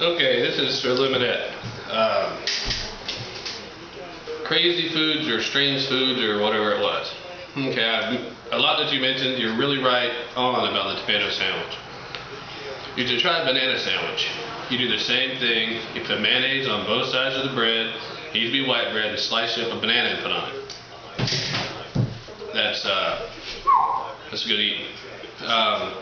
Okay, this is for Lemonette. Um, crazy foods or strange foods or whatever it was. Okay, a lot that you mentioned, you're really right on about the tomato sandwich. You should try a banana sandwich. You do the same thing. You put mayonnaise on both sides of the bread. To be white bread and slice up a banana and put on it. That's uh, that's good eating. Um,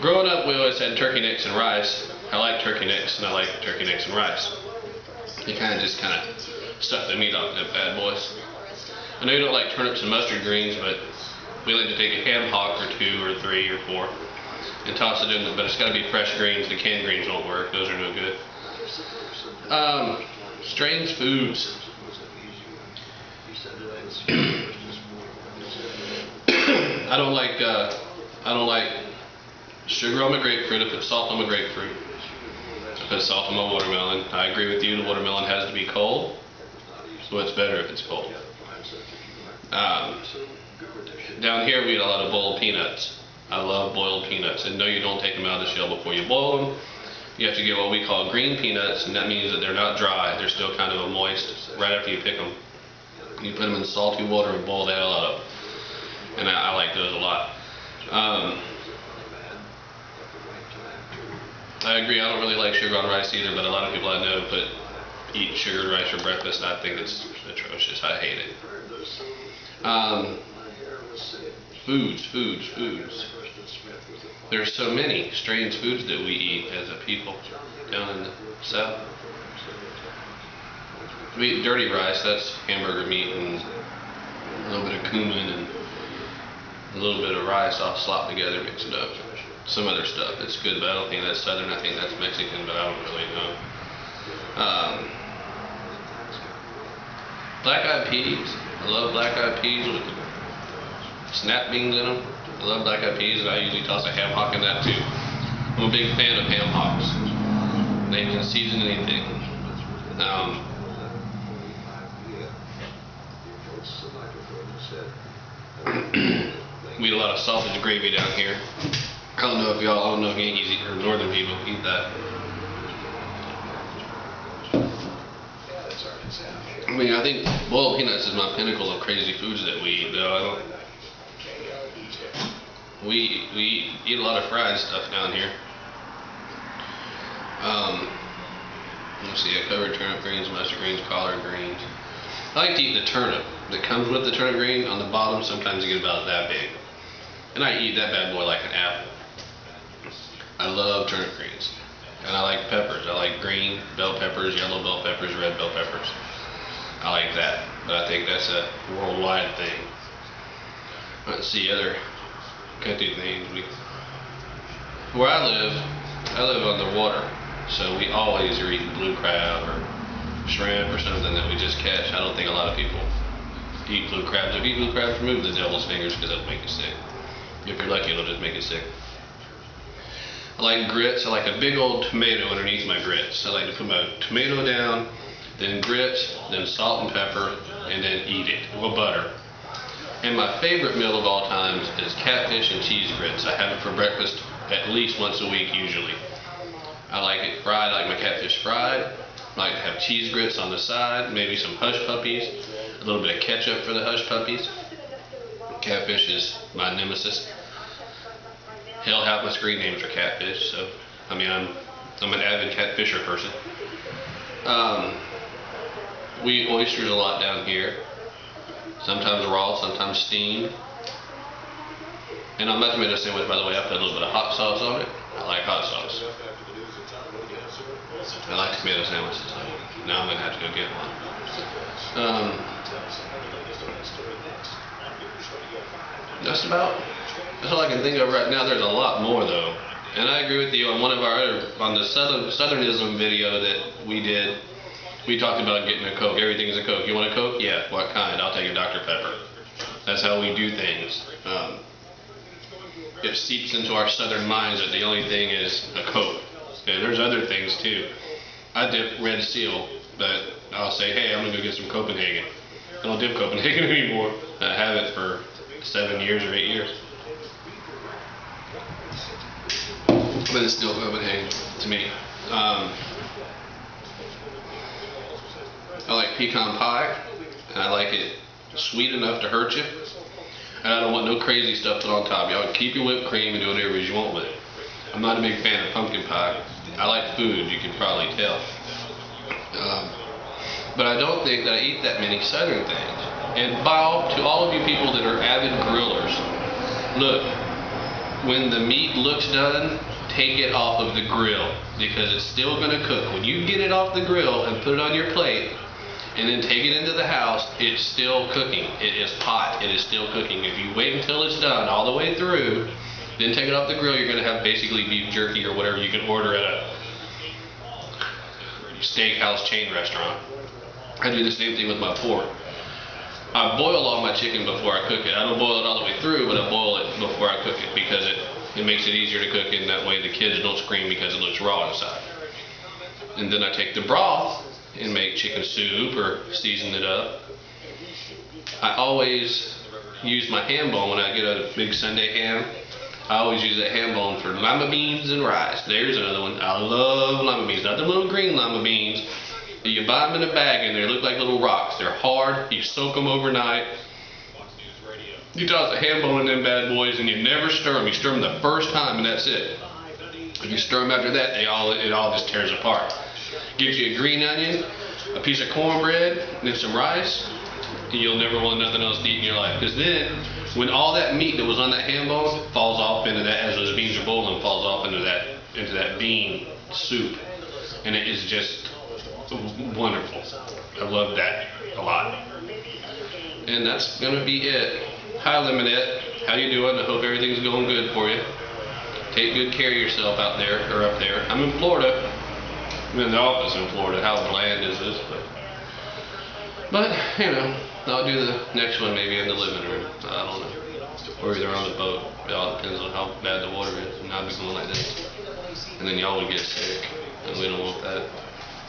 growing up, we always had turkey necks and rice. I like turkey necks and I like turkey necks and rice. You kind of just kind of stuff the meat off them bad boys. I know you don't like turnips and mustard greens, but we like to take a ham hock or two or three or four and toss it in, but it's got to be fresh greens. The canned greens won't work; those are no good. Um, strange foods. I don't like uh, I don't like sugar on my grapefruit. I put salt on my grapefruit. Put salt on my watermelon. I agree with you. The watermelon has to be cold, so it's better if it's cold. Um, down here we eat a lot of boiled peanuts. I love boiled peanuts, and no, you don't take them out of the shell before you boil them. You have to get what we call green peanuts, and that means that they're not dry. They're still kind of moist right after you pick them. You put them in salty water and boil out of them. And I, I like those a lot. Um, I agree, I don't really like sugar on rice either, but a lot of people I know put eat sugar rice for breakfast, I think it's atrocious. I hate it. Um, foods, foods, foods. There's so many strange foods that we eat as a people down in the south. We eat dirty rice, that's hamburger meat and a little bit of cumin and a little bit of rice all slopped together, mixed up. Some other stuff that's good, but I don't think that's southern. I think that's Mexican, but I don't really know. Um, black eyed peas. I love black eyed peas with snap beans in them. I love black eyed peas, and I usually toss a ham hock in that too. I'm a big fan of ham hocks. They can season anything. Um, we eat a lot of sausage gravy down here. I don't know if y'all, I don't know if Yankees eat, or northern people eat that. I mean, I think boiled peanuts is my pinnacle of crazy foods that we eat, though. I don't. We we eat a lot of fried stuff down here. Um, let's see, I covered turnip greens, mustard greens, collard greens. I like to eat the turnip that comes with the turnip green. On the bottom, sometimes you get about that big. And I eat that bad boy like an apple. I love turnip greens. And I like peppers. I like green bell peppers, yellow bell peppers, red bell peppers. I like that. But I think that's a worldwide thing. Let's see other country things. We, where I live, I live on the water. So we always are eating blue crab or shrimp or something that we just catch. I don't think a lot of people eat blue crabs. If you eat blue crabs, remove the devil's fingers because it'll make you sick. If you're lucky, it'll just make you sick. I like grits. I like a big old tomato underneath my grits. I like to put my tomato down, then grits, then salt and pepper, and then eat it with butter. And my favorite meal of all times is catfish and cheese grits. I have it for breakfast at least once a week usually. I like it fried. I like my catfish fried. I like to have cheese grits on the side, maybe some hush puppies, a little bit of ketchup for the hush puppies. Catfish is my nemesis. Hell, my screen names are catfish, so I mean I'm I'm an avid catfisher person. Um, we eat oysters a lot down here. Sometimes raw, sometimes steamed. And on my tomato sandwich, by the way, I put a little bit of hot sauce on it. I like hot sauce. I like tomato sandwiches. Now I'm gonna have to go get one. Um, that's about that's all I can think of right now. There's a lot more though, and I agree with you on one of our other on the southern southernism video that we did. We talked about getting a Coke. Everything's a Coke. You want a Coke? Yeah. What kind? I'll take a Dr Pepper. That's how we do things. Um, it seeps into our southern minds that the only thing is a Coke. And there's other things too. I dip Red Seal, but I'll say, hey, I'm gonna go get some Copenhagen. I don't dip Copenhagen anymore. I have it for seven years or eight years. But it's still Copenhagen to me. Um, I like pecan pie, and I like it sweet enough to hurt you. And I don't want no crazy stuff put on top. Y'all keep your whipped cream and do whatever you want with it. I'm not a big fan of pumpkin pie. I like food, you can probably tell. Um, but I don't think that I eat that many southern things. And by all, to all of you people that are avid grillers, look, when the meat looks done, take it off of the grill because it's still going to cook. When you get it off the grill and put it on your plate and then take it into the house, it's still cooking. It is hot. It is still cooking. If you wait until it's done all the way through, then take it off the grill, you're going to have basically beef jerky or whatever you can order at a steakhouse chain restaurant. I do the same thing with my pork. I boil all my chicken before I cook it. I don't boil it all the way through, but I boil it before I cook it because it, it makes it easier to cook and that way the kids don't scream because it looks raw inside. And then I take the broth and make chicken soup or season it up. I always use my ham bone when I get a big Sunday ham. I always use that ham bone for lima beans and rice. There's another one. I love lima beans. Not the little green lima beans. You buy them in a bag and they look like little rocks. They're hard. You soak them overnight. You toss a ham bone in them bad boys and you never stir them. You stir them the first time and that's it. If you stir them after that, they all it all just tears apart. Get you a green onion, a piece of cornbread, and then some rice, and you'll never want nothing else to eat in your life. Because then, when all that meat that was on that ham bone falls off into that, as those beans are boiling, falls off into that into that bean soup, and it is just wonderful. I love that a lot. And that's gonna be it. Hi, Lemonette. How you doing? I hope everything's going good for you. Take good care of yourself out there or up there. I'm in Florida. I'm in the office in Florida. How bland is this? But, but you know, I'll do the next one maybe in the living room. I don't know. Or either on the boat. It all depends on how bad the water is. And I'll be going like this. And then y'all would get sick. And we don't want that.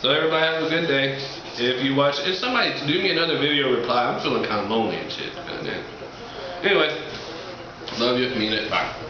So everybody have a good day. If you watch, if somebody do me another video reply, I'm feeling kind of lonely and shit. Anyway, love you, mean it, bye.